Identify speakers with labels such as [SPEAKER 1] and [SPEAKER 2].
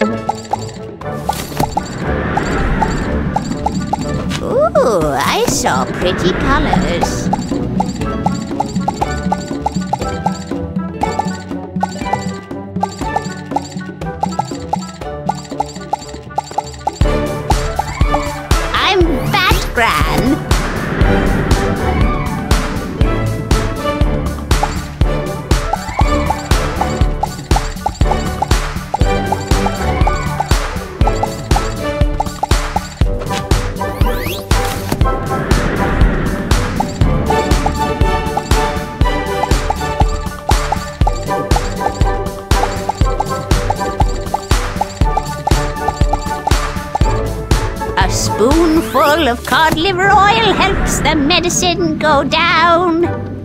[SPEAKER 1] Ooh, I saw pretty colors. I'm Bat Gran. A spoonful of cod liver oil helps the medicine go down.